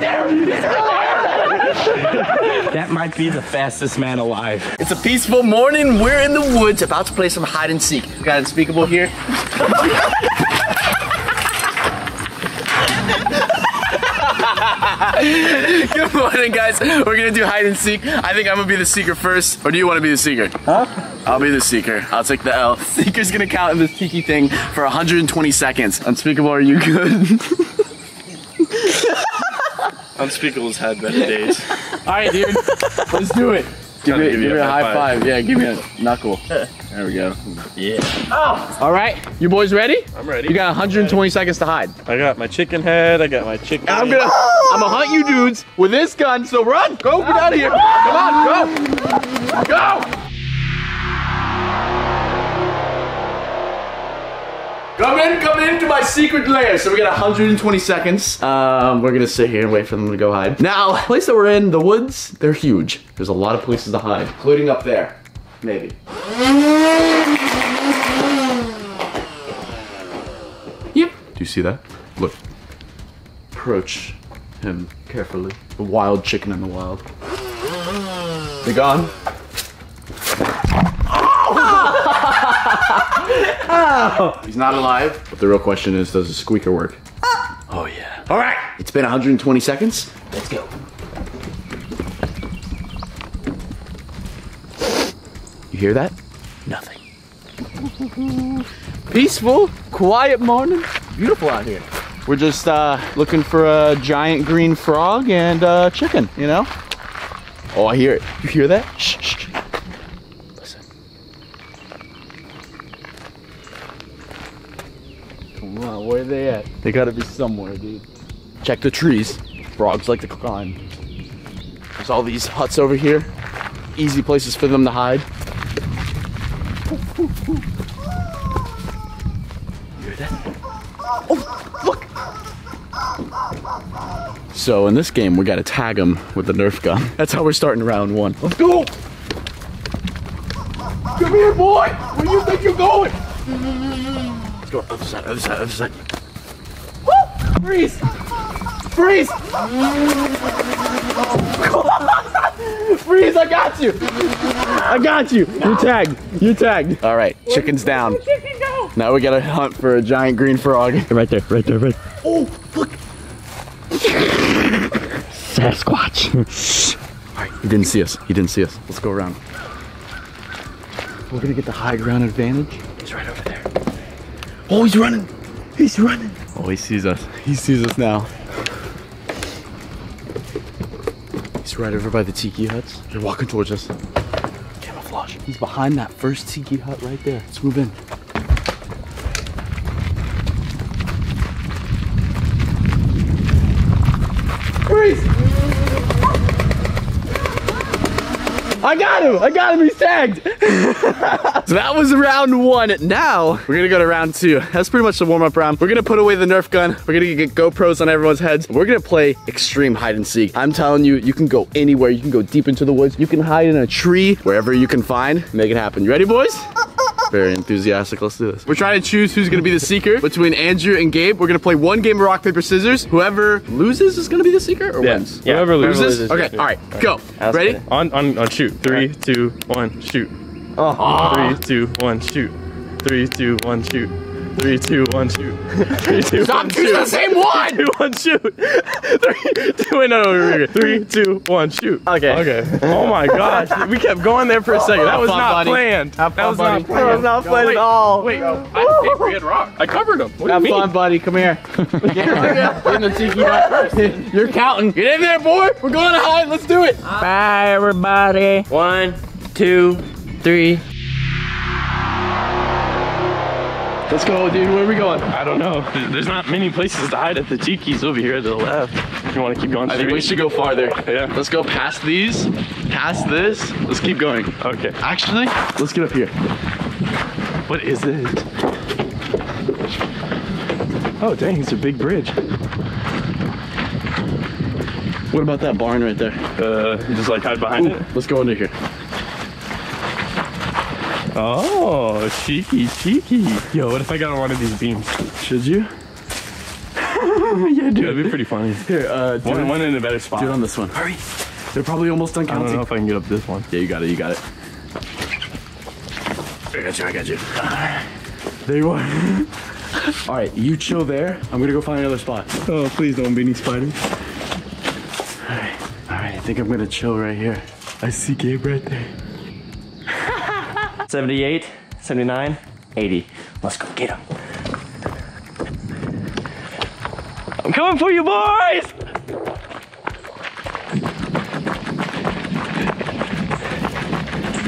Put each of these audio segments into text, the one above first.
right there! He's right there! that might be the fastest man alive. It's a peaceful morning. We're in the woods about to play some hide and seek. We got Unspeakable here. Good morning, guys. We're gonna do hide and seek. I think I'm gonna be the seeker first, or do you want to be the seeker? Huh? I'll be the seeker. I'll take the L. Seeker's gonna count in this tiki thing for 120 seconds. Unspeakable, are you good? Unspeakable's had better days. All right, dude. Let's do it. Give me, give me a high five. Yeah, give me a knuckle. There we go. Yeah. Oh. All right, you boys ready? I'm ready. You got 120 seconds to hide. I got my chicken head. I got my chicken. I'm gonna, I'm gonna hunt you dudes with this gun. So run, go, get out of here. Come on, go, go. Come in, come into my secret lair. So we got 120 seconds. Um, we're gonna sit here and wait for them to go hide. Now, place that we're in, the woods, they're huge. There's a lot of places to hide, including up there, maybe. Yep. Do you see that? Look. Approach him carefully. The wild chicken in the wild. They gone? He's not alive. But the real question is, does the squeaker work? Oh yeah. All right. It's been 120 seconds. Let's go. You hear that? Nothing. Peaceful, quiet morning. Beautiful out here. We're just uh, looking for a giant green frog and uh, chicken, you know? Oh, I hear it. You hear that? Shh, shh, shh. Listen. Come on, where are they at? They gotta be somewhere, dude. Check the trees. Frogs like to climb. There's all these huts over here. Easy places for them to hide. You hear that? Oh, look! So in this game, we gotta tag them with the Nerf gun. That's how we're starting round one. Let's go! Come here, boy! Where do you think you're going? Let's go. Other side, other side, other side. Woo! Freeze! Freeze! Freeze, I got you! I got you! You're tagged. You're tagged. All right, chicken's down. Now we gotta hunt for a giant green frog. Right there, right there, right Oh, look! Sasquatch. All right, he didn't see us. He didn't see us. Let's go around. We're gonna get the high ground advantage. He's right over there. Oh, he's running. He's running. Oh, he sees us. He sees us now. He's right over by the tiki huts. They're walking towards us. Camouflage. He's behind that first tiki hut right there. Let's move in. Freeze! I got him! I got him! He's tagged! so that was round one. Now, we're gonna go to round two. That's pretty much the warm-up round. We're gonna put away the Nerf gun. We're gonna get GoPros on everyone's heads. We're gonna play extreme hide and seek. I'm telling you, you can go anywhere. You can go deep into the woods. You can hide in a tree, wherever you can find. Make it happen. You ready, boys? Uh, Very enthusiastic. Let's do this. We're trying to choose who's gonna be the seeker between Andrew and Gabe. We're gonna play one game of rock, paper, scissors. Whoever loses is gonna be the seeker or Yeah. wins? Yeah. Whoever Loses? loses. Okay, all right, go. Ask Ready? it. On, on, on shoot. Three, two, one, shoot. Oh. Three, two, one, shoot. Three, two, one, shoot. Three, two, one, shoot. Three, two, Stop one, choosing the same one! Two, one, shoot. Three, two, wait, no, no, wait, wait. Three, two, one, shoot. Okay. Okay. Oh my gosh. We kept going there for a second. That was fun, not buddy. planned. Have that fun, was buddy. not planned. That was not planned wait, at all. Wait, I paid for it rock. I covered him. What Have do you mean? fun, buddy. Come here. Get in the tiki hut first. You're counting. Get in there, boy. We're going to hide. Let's do it. Bye, everybody. One, two, three. Let's go, dude. Where are we going? I don't know. There's not many places to hide at the tiki's over here to the left. You want to keep going I think we should go farther. Yeah. Let's go past these, past this. Let's keep going. Okay. Actually, let's get up here. What is it? Oh, dang, it's a big bridge. What about that barn right there? Uh, just like hide behind it? Let's go under here. Oh, cheeky, cheeky. Yo, what if I got on one of these beams? Should you? yeah, dude. That'd be pretty funny. Here, uh, One, one in a better spot. do it on this one. Hurry. They're probably almost done counting. I don't know if I can get up this one. Yeah, you got it. You got it. I got you. I got you. There you are. All right, you chill there. I'm gonna go find another spot. Oh, please don't be any spiders. All right, all right. I think I'm gonna chill right here. I see Gabe right there. 78, 79, 80. Let's go get him. I'm coming for you, boys!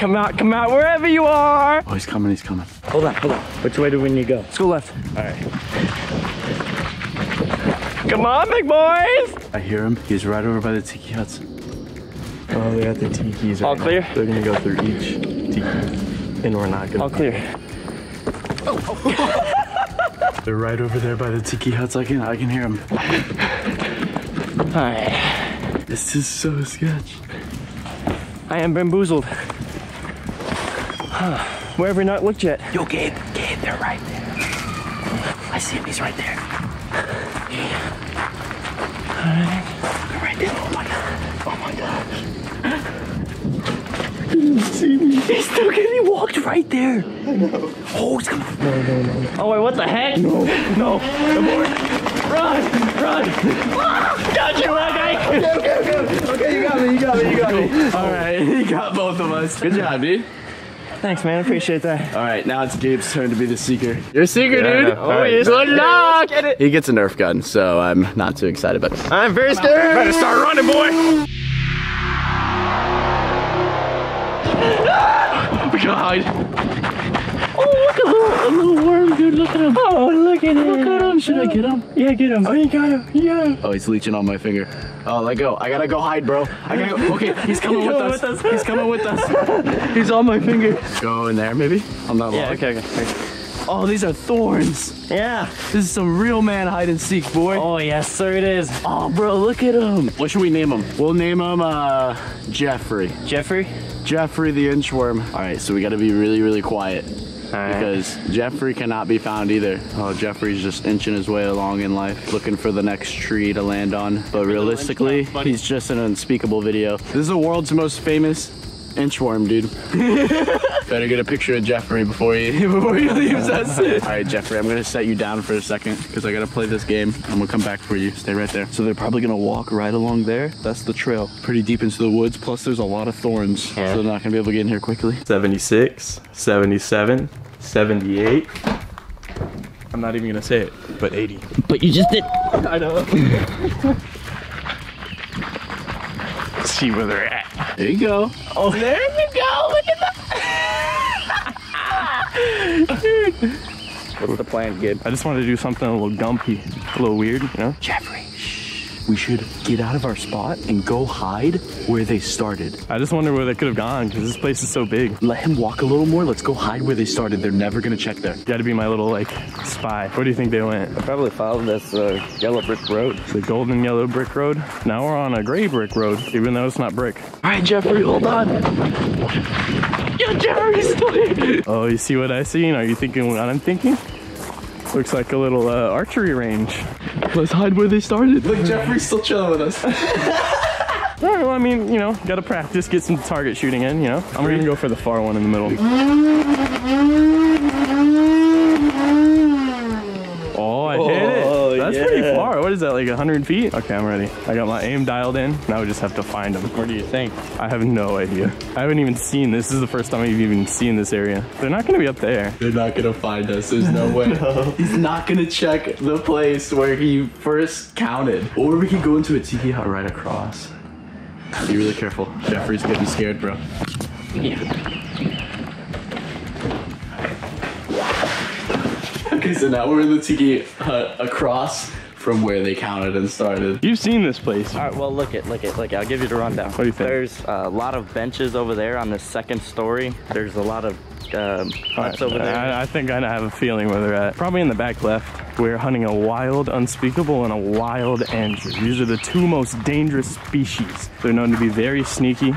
Come out, come out, wherever you are! Oh, he's coming. He's coming. Hold on, hold on. Which way do we need to go? Let's go left. All right. Come on, big boys! I hear him. He's right over by the tiki huts. Oh, they got the tikis. All right now. clear? They're gonna go through each tiki, and we're not gonna. All clear. They're right over there by the tiki huts. I can. I can hear them. All right. This is so sketch. I am bamboozled. Huh. Where have we not looked yet? Yo, Gabe, Gabe, they're right there. I see him. He's right there. They're right there. Oh my god. Oh my gosh. He didn't see me. He's still getting. He walked right there. I know. Oh, he's coming. No, no, no. Oh wait, what the heck? No, no, abort. Run, run. Ah, got you, okay? Okay, okay. Okay, you got me. You got me. You got me. All right, he got both of us. Good job, dude. Thanks, man. I appreciate that. All right, now it's Gabe's turn to be the seeker. You're a seeker, Yeah, dude. Oh, All right. yes. Good luck. Get it. He gets a Nerf gun, so I'm not too excited, but I'm very scared. Better start running, boy. We can hide. A little worm, dude. Look at him. Oh, look at him. Look at him. Should I get him? Yeah, get him. Oh, you got him. Yeah. Oh, he's leeching on my finger. Oh, let go. I gotta go hide, bro. I gotta go. Okay, he's coming with us. with us. He's coming with us. he's on my finger. Go in there, maybe. I'm not Yeah, log. okay, okay. Oh, these are thorns. Yeah. This is some real man hide and seek, boy. Oh, yes, sir, it is. Oh, bro, look at him. What should we name him? We'll name him uh Jeffrey. Jeffrey? Jeffrey the inchworm. All right, so we got to be really, really quiet All right. because Jeffrey cannot be found either. Oh, Jeffrey's just inching his way along in life, looking for the next tree to land on. But realistically, he's just an unspeakable video. This is the world's most famous inchworm, dude. Better get a picture of Jeffrey before he before he leaves us. All right, Jeffrey, I'm gonna set you down for a second because I gotta play this game. I'm gonna come back for you. Stay right there. So they're probably gonna walk right along there. That's the trail. Pretty deep into the woods. Plus, there's a lot of thorns, yeah. so they're not gonna be able to get in here quickly. 76, 77, 78. I'm not even gonna say it, but 80. But you just did. I know. See where they're at. There you go. Oh, there you go. Look at that. What's the plan, Gabe? I just wanted to do something a little gumpy, a little weird, you know? Jeffrey, shh. We should get out of our spot and go hide where they started. I just wonder where they could have gone because this place is so big. Let him walk a little more. Let's go hide where they started. They're never gonna check there. Got to be my little like spy. Where do you think they went? I Probably followed this uh, yellow brick road. The golden yellow brick road. Now we're on a gray brick road, even though it's not brick. All right, Jeffrey, hold on. Yo, Jeffrey's still here. Oh, you see what I see? Are you thinking what I'm thinking? Looks like a little uh, archery range. Let's hide where they started. Look, Jeffrey's still chilling with us. All right, well, I mean, you know, got to practice, get some target shooting in, you know? I'm going to go for the far one in the middle. Mm-hmm. Oh, I hit Oh, it. That's pretty yeah. far. What is that, like 100 feet? Okay, I'm ready. I got my aim dialed in. Now we just have to find them. What do you think? I have no idea. I haven't even seen this. This is the first time I've even seen this area. They're not going to be up there. They're not gonna find us. There's no way. He's not gonna check the place where he first counted. Or we could go into a tiki hut right across. Be really careful. Jeffrey's getting scared, bro. Yeah. Okay, so now we're in the tiki hut across from where they counted and started. You've seen this place. All right, well, look it, look it, look it. I'll give you the rundown. What do you think? There's a lot of benches over there on the second story. There's a lot of um, huts over there. I, I think I have a feeling where they're at. Probably in the back left. We're hunting a wild unspeakable and a wild Andrew. These are the two most dangerous species. They're known to be very sneaky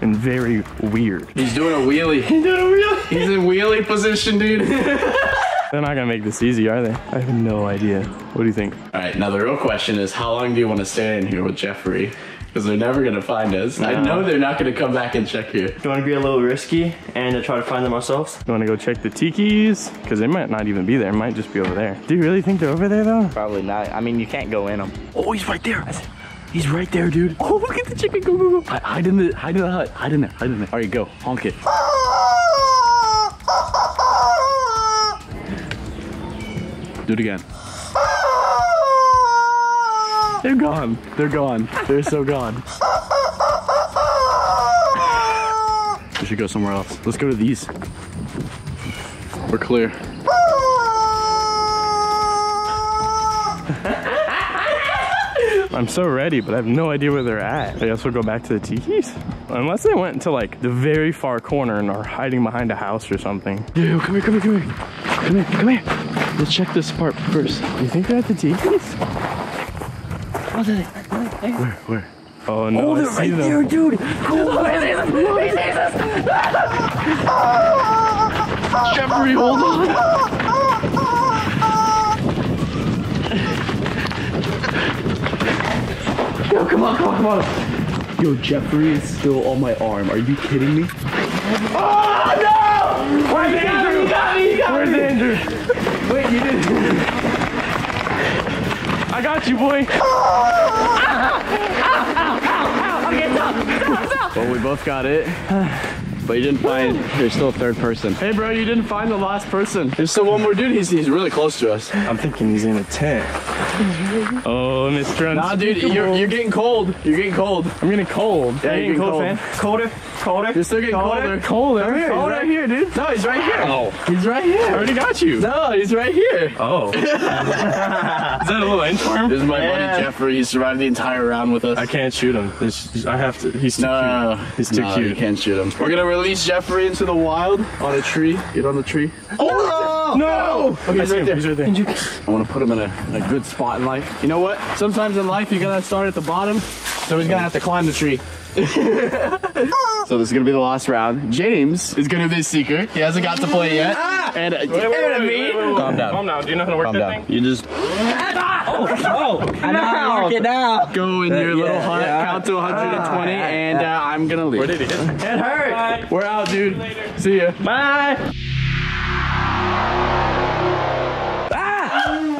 and very weird. He's doing a wheelie. He's doing a wheelie. He's in wheelie position, dude. They're not gonna make this easy, are they? I have no idea. What do you think? All right, now the real question is how long do you want to stay in here with Jeffrey? Because they're never gonna find us. I know they're not gonna come back and check here. Do you want to be a little risky and to try to find them ourselves? You wanna go check the tikis? Because they might not even be there. It might just be over there. Do you really think they're over there though? Probably not. I mean, you can't go in them. Oh, he's right there. He's right there, dude. Oh, look at the chicken. Go, go, go. Hi- Hide in the, hide in the hut. Hide in there. Hide in there. All right, go. Honk it. Do it again. They're gone. They're gone. They're so gone. We should go somewhere else. Let's go to these. We're clear. I'm so ready, but I have no idea where they're at. I guess we'll go back to the tikis. Unless they went to like the very far corner and are hiding behind a house or something. Dude, come here, come here, come here. Come here, come here. Let's check this part first. You think they're at the tikis? Where, where? Oh no, I see them. dude. Jeffrey, hold on. Yo, come on, come on, come on. Yo, Jeffrey is still on my arm. Are you kidding me? Oh no! Where's Andrew? You got me, you got Where's me. Andrew? Wait, you didn't. I got you, boy. Well, we both got it. But you didn't find, there's still a third person. Hey, bro, you didn't find the last person. There's still one more dude. He's, he's really close to us. I'm thinking he's in a tent. Oh, Mr. Nah, dude, you're, you're getting cold. You're getting cold. I'm getting cold. Yeah, you're you getting cold. fan? Colder, colder. You're still getting colder. Colder. Come here, Colder. right here, dude. No, he's right here. Oh, he's right here. I already got you. No, he's right here. Oh. Is that a little inchworm? This is my Yeah. buddy Jeffrey. He survived the entire round with us. I can't shoot him. This, I have to. He's too no, no, no, cute. no. He's too No, You cute. can't shoot him. We're gonna release Jeffrey into the wild on a tree. Get on the tree. Oh No! Okay, I he's right there. He's right there. I want to put him in a, in a good spot in life. You know what? Sometimes in life you gotta start at the bottom, so he's gonna have to climb the tree. so this is gonna be the last round. James is gonna be the seeker. He hasn't got to play yet. And uh, Wait, wait, wait, wait, wait, wait. Calm down. Calm down. Do you know how to work Calm that down. thing? You just. Oh, I know how work it now. go in your yeah, little hut, yeah. count to 120, and uh, I'm gonna leave. Where did he hit? It hurt. We're out, dude. See ya. Bye.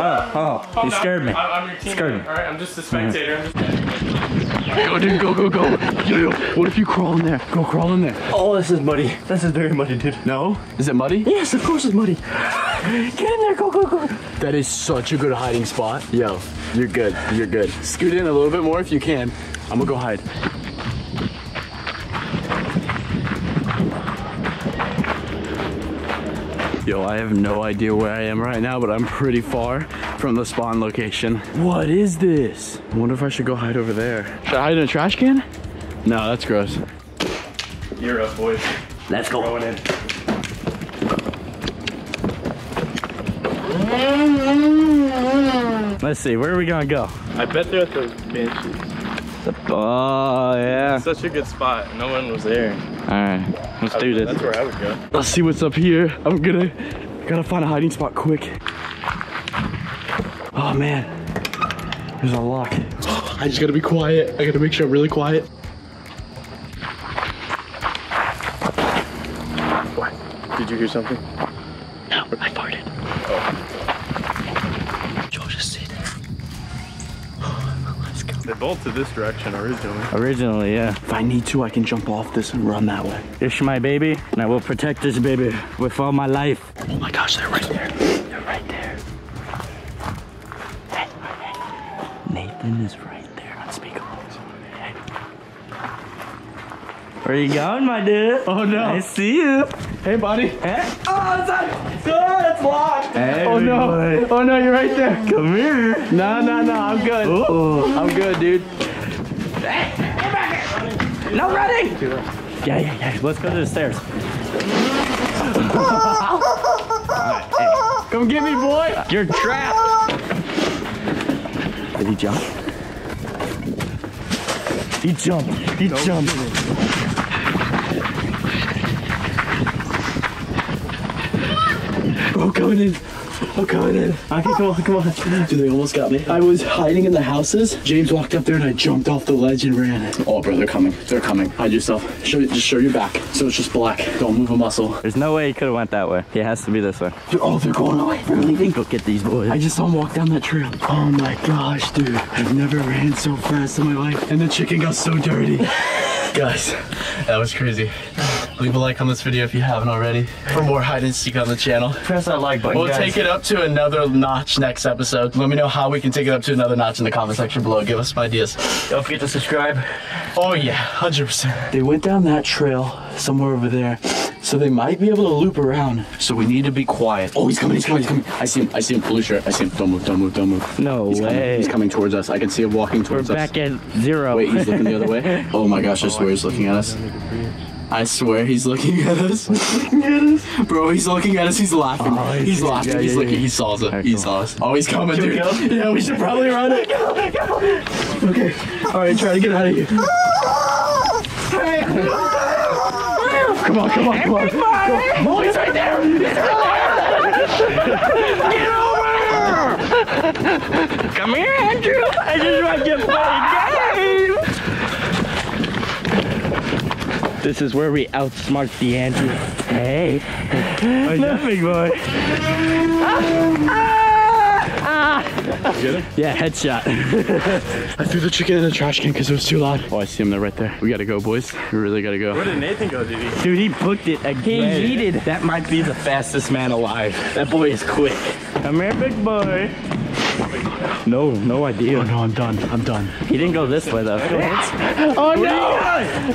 Oh, you scared me. I- I'm your teammate. Scared me. All right, I'm just a spectator. Go, dude. Go, go, go. Yo, yo. What if you crawl in there? Go crawl in there. Oh, this is muddy. This is very muddy, dude. No? Is it muddy? Yes, of course it's muddy. Get in there. Go, go, go. That is such a good hiding spot. Yo, you're good. You're good. Scoot in a little bit more if you can. I'm gonna go hide. Yo, I have no idea where I am right now, but I'm pretty far from the spawn location. What is this? I wonder if I should go hide over there. Should I hide in a trash can? No, that's gross. You're up, boys. Let's go. Going in. Let's see, where are we gonna go? I bet they're at those benches. Oh, yeah. Such a good spot. No one was there. Alright, let's do this. That's where I would go. Let's see what's up here. I'm gonna gotta find a hiding spot quick. Oh man, there's a lock. I just gotta be quiet. I gotta make sure I'm really quiet. What? Did you hear something? No, I farted. Joe, just sit. Let's go. They bolted this direction originally. Originally, yeah. If I need to, I can jump off this and run that way. It's my baby, and I will protect this baby with all my life. Oh my gosh, they're right there. They're right there. Nathan is right there, unspeakable. Where you going, my dude? Oh no. I see you. Hey, buddy. Hey, Oh, it's, oh, it's locked. hey Oh no. boy. Oh no, you're right there. Come here. No, no, no, I'm good. I'm good, dude. No running. Yeah, yeah, yeah. Let's go to the stairs. Come get me, boy. You're trapped. Did he jump? He jumped. He jumped. Oh, coming in. Oh, I'm coming in. Okay, come on, come on. Dude, they almost got me. I was hiding in the houses. James walked up there and I jumped off the ledge and ran. Oh, bro, they're coming. They're coming. Hide yourself. Show, just show your back. So it's just black. Don't move a muscle. There's no way he could have went that way. He has to be this way. Dude, oh, they're going away. They're leaving. Go get these boys. I just saw him walk down that trail. Oh my gosh, dude. I've never ran so fast in my life. And the chicken got so dirty. Guys, that was crazy. Leave a like on this video if you haven't already. For more hide and seek on the channel. Press that like button, We'll guys. take it up to another notch next episode. Let me know how we can take it up to another notch in the comment section below. Give us some ideas. Don't forget to subscribe. Oh yeah, 100%. They went down that trail somewhere over there. So they might be able to loop around. So we need to be quiet. Oh, he's coming, he's coming, he's coming. I see him, I see him, blue shirt. I see him. Don't move, don't move, don't move. No He's coming, way. he's coming towards us. I can see him walking towards We're towards us. back at zero. Wait, he's looking the other way? Oh my gosh, I swear he's looking at us. I swear he's looking at us. looking at us. Bro, he's looking at us. He's laughing. Oh, he's laughing. yeah, he's yeah, looking. yeah. He saw us. he cool. saw us. Oh, he's coming, we dude. go? Yeah, we should probably run it. Okay. All right, try to get out of here. Come on, come on, come on. Oh, he's right there. He's Come here, Andrew. I just want to play a game. This is where we outsmart the Andrew. Hey. What's up, big boy? Ah, ah. Yeah, headshot. I threw the chicken in the trash can because it was too loud. Oh, I see him. They're right there. We gotta go, boys. We really gotta go. Where did Nathan go, dude? Dude, he booked it again. He yeeted. That might be the fastest man alive. That boy is quick. Come here, big boy. No, no idea. Oh no, I'm done. I'm done. He didn't go this way though. Oh no!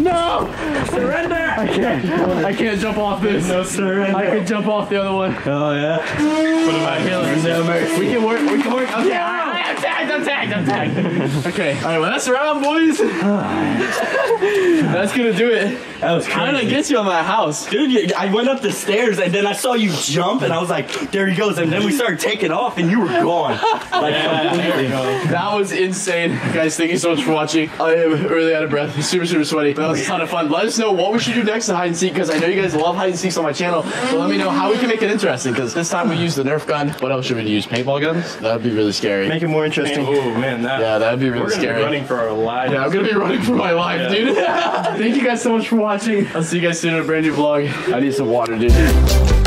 No! Surrender! I can't. I can't jump off this. No surrender. I can jump off the other one. Oh yeah. Put him back here. We can work. We can work. Okay. I'm tagged. I'm tagged. I'm tagged. okay. All right. Well, that's around, boys. that's gonna do it. That was How did I get you on my house? Dude, you- I went up the stairs and then I saw you jump and I was like, there he goes. And then we started taking off and you were gone. Like completely. That was insane. Guys, thank you so much for watching. I am really out of breath. Super, super sweaty. That was a ton of fun. Let us know what we should do next to hide and seek because I know you guys love hide and seeks on my channel. So let me know how we can make it interesting because this time we used the Nerf gun. What else should we use? Paintball guns? That would be really scary. Make it more interesting. Oh man, that. Yeah, that'd be really We're gonna scary. be running for our lives. Yeah, I'm gonna be running for my life, dude. Thank you guys so much for watching. I'll see you guys soon in a brand new vlog. I need some water, dude.